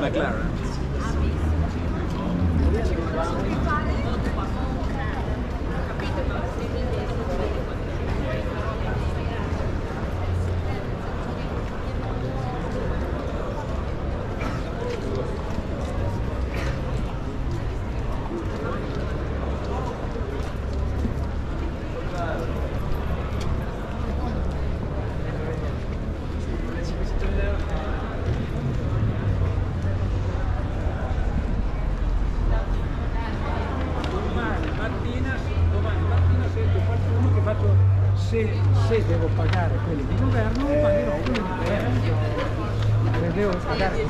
McLaren. Gracias.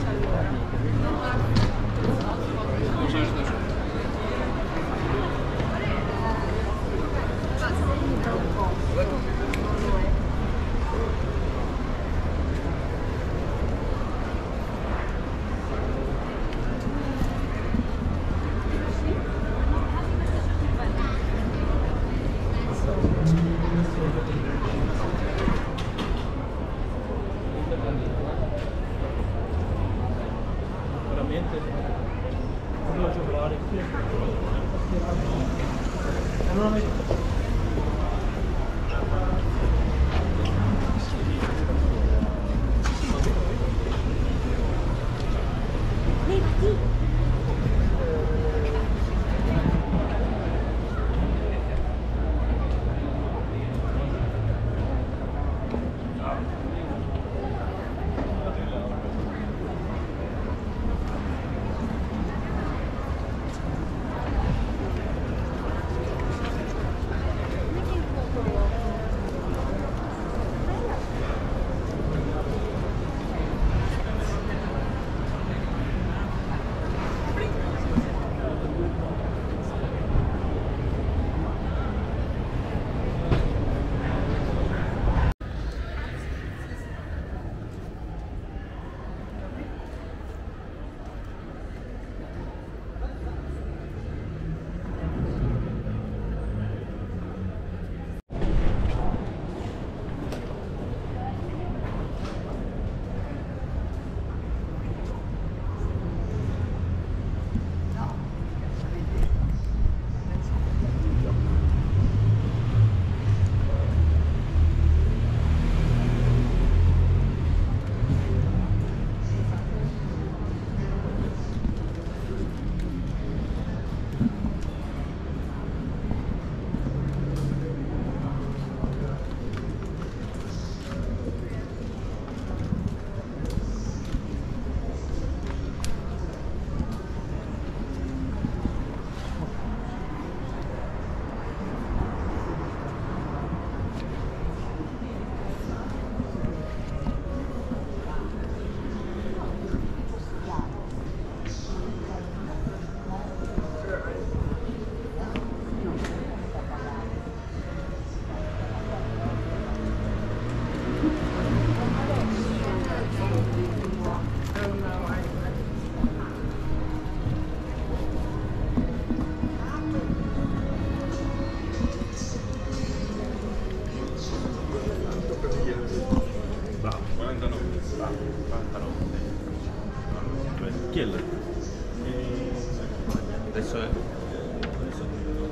Adesso è.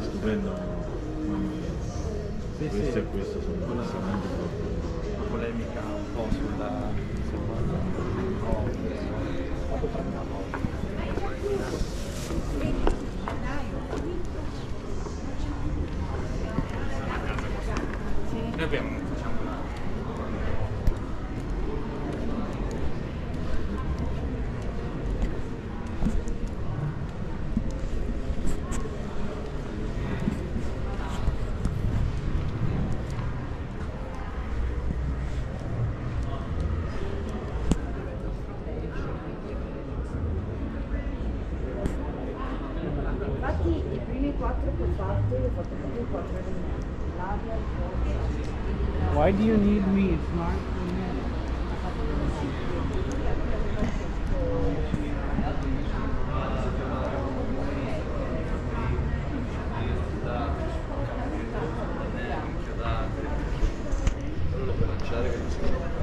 Stupendo. Sì, questo sì. e questo sono veramente una polemica un po' sulla... sulla... Noi abbiamo, Why do you need me? It's not Better?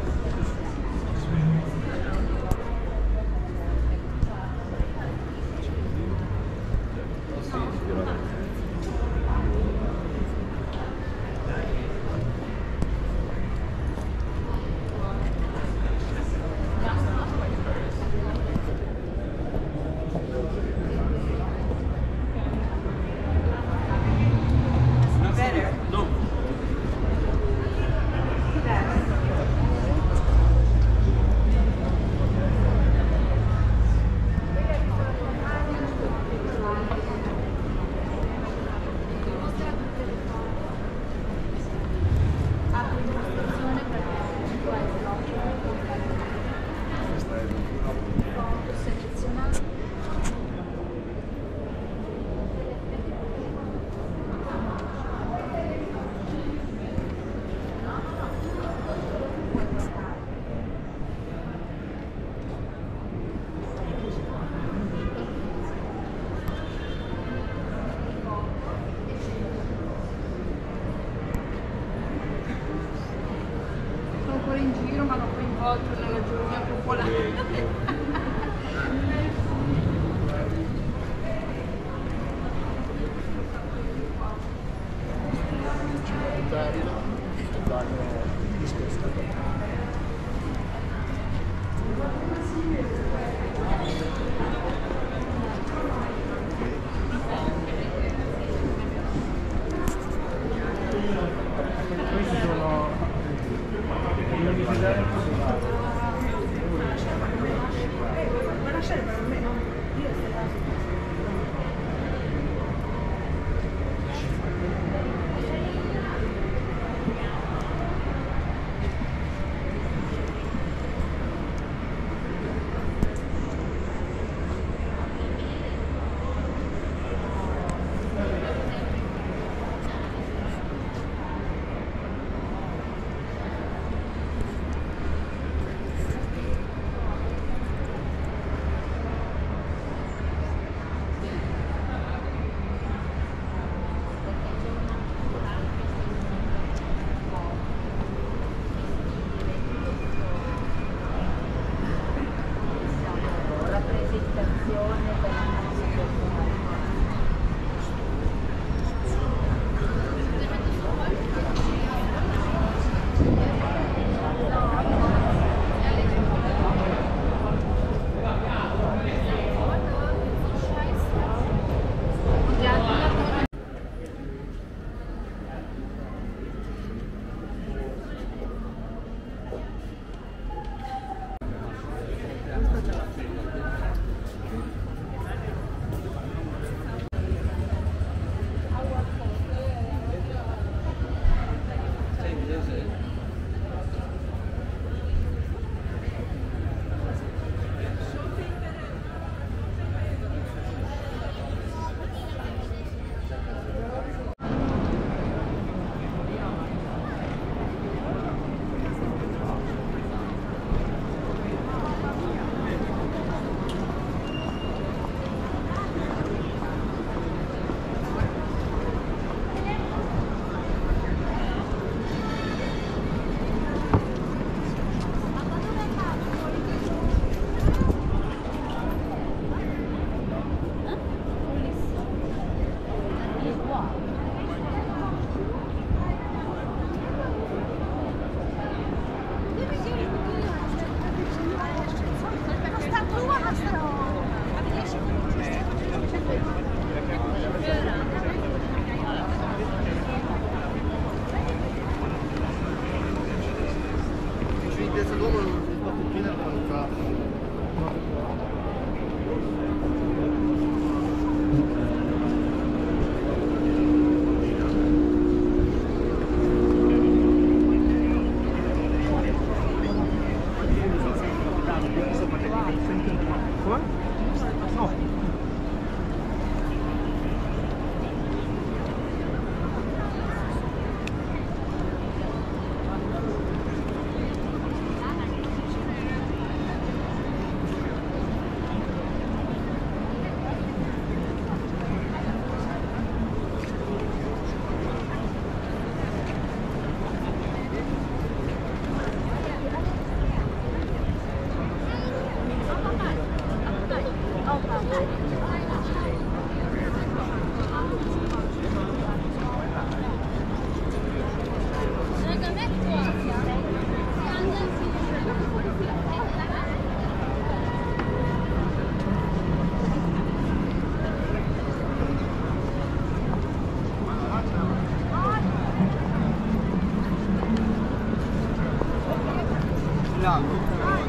Lago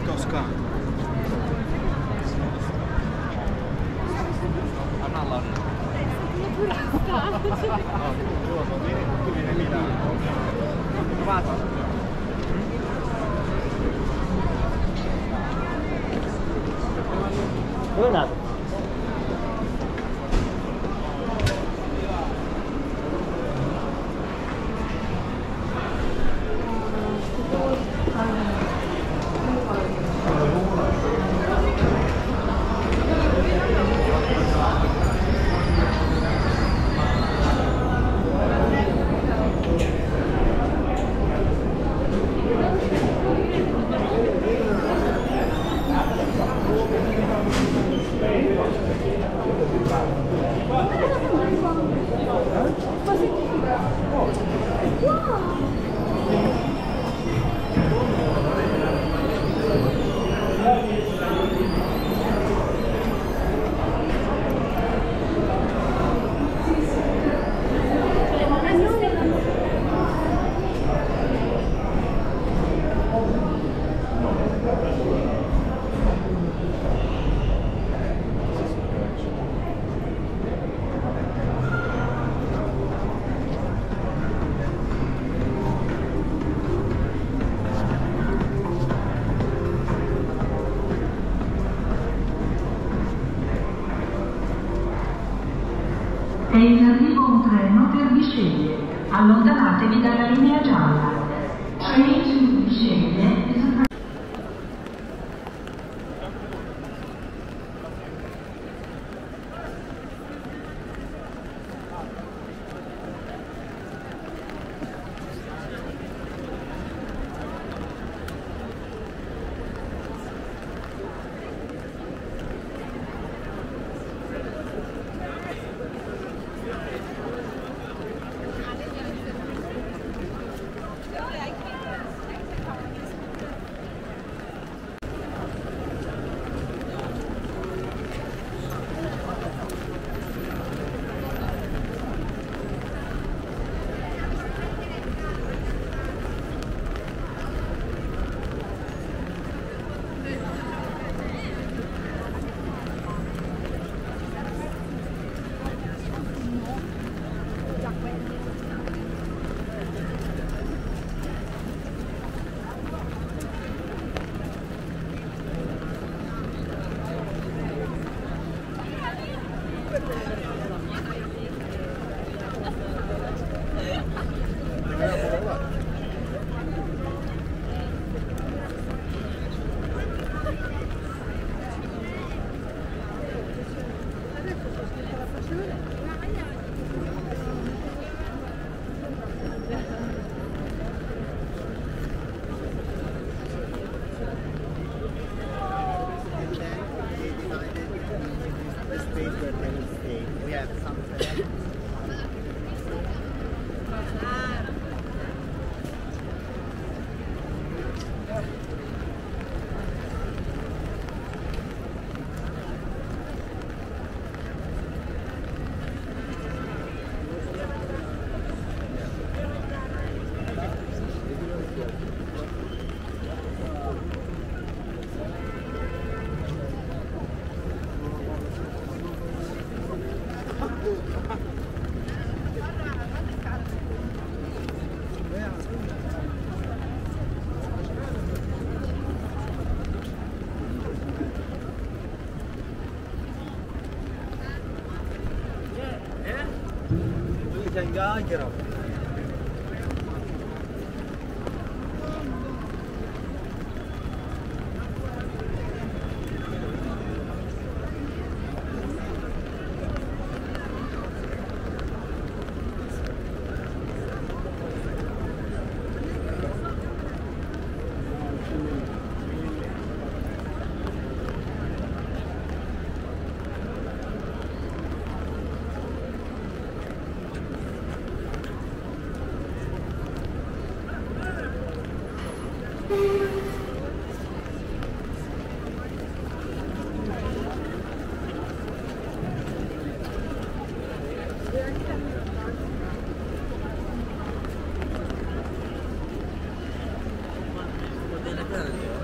Toscano. Annallainen. Tu vieni a Milano. Vado. Bisceglie. Allontanatevi dalla linea gialla. Train to Bisceglie Wednesday, we have something. Tenga, get up. うん。